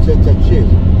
Cioè, cioè, cioè.